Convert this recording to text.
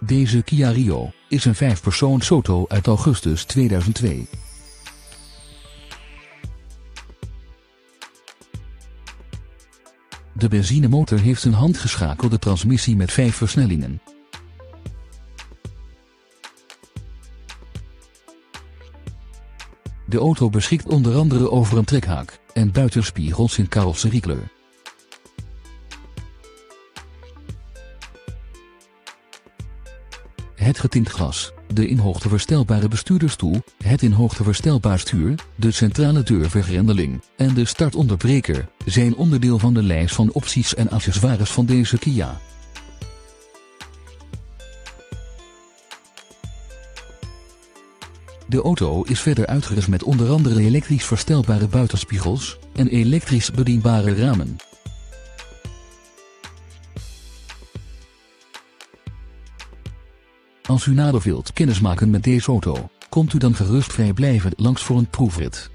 Deze Kia Rio is een vijfpersoonsauto uit augustus 2002. De benzinemotor heeft een handgeschakelde transmissie met vijf versnellingen. De auto beschikt onder andere over een trekhaak en buitenspiegels in carrosseriekleur. Het getint glas, de in hoogte verstelbare bestuurdersstoel, het in hoogte verstelbaar stuur, de centrale deurvergrendeling en de startonderbreker zijn onderdeel van de lijst van opties en accessoires van deze Kia. De auto is verder uitgerust met onder andere elektrisch verstelbare buitenspiegels en elektrisch bedienbare ramen. Als u nader wilt kennismaken met deze auto, komt u dan gerust vrijblijvend langs voor een proefrit.